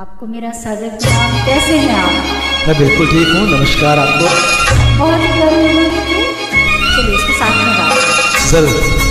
आपको मेरा साजन प्रणाम कैसे हैं आप? मैं बिल्कुल ठीक हूँ नमस्कार आपको। बहुत ही गर्मी चलिए इसके साथ में ज़रूर।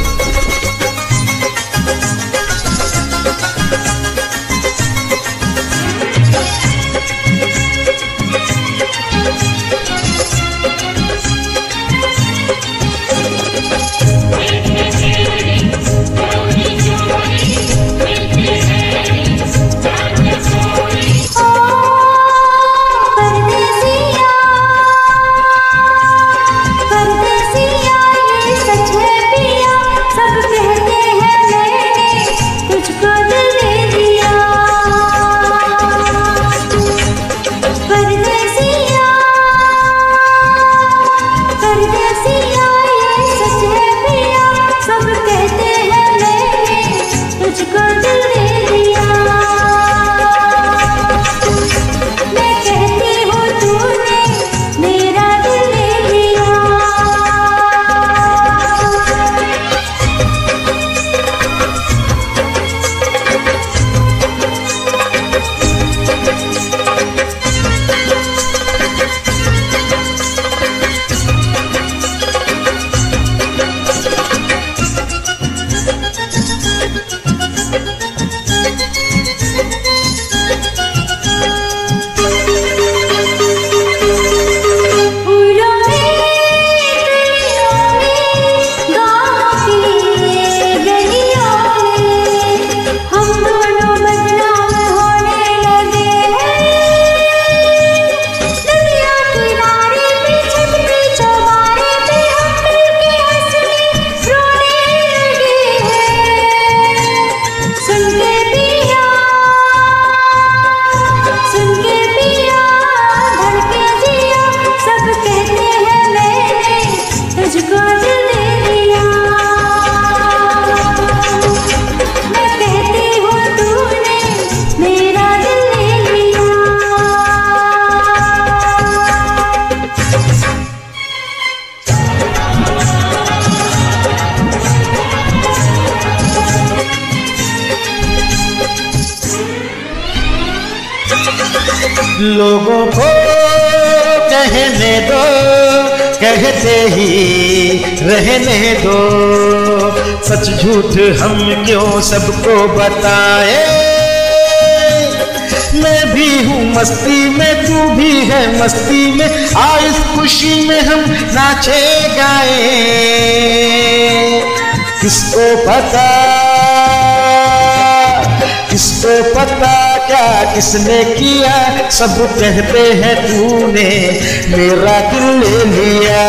लोगों को कहने दो, कहते ही रहने दो। सच झूठ हम क्यों सबको बताए? मैं भी हूँ मस्ती में, तू भी है मस्ती में आ इस खुशी में हम नाचे गाए। किसको पता किसको पता क्या किसने किया? सब कहते हैं तूने मेरा दिल ले लिया।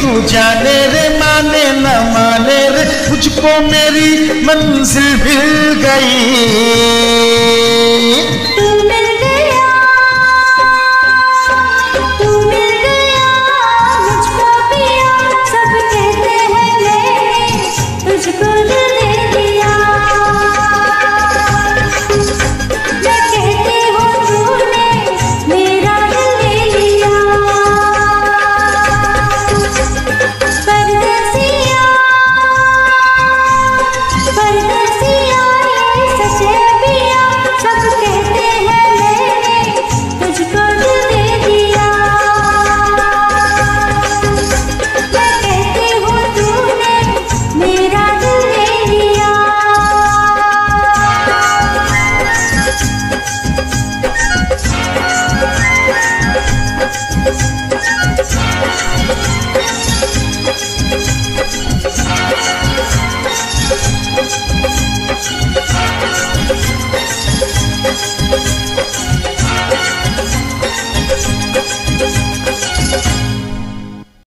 तू जाने रे माने न माने रे मुझको मेरी मंजिल मिल गई। Yes.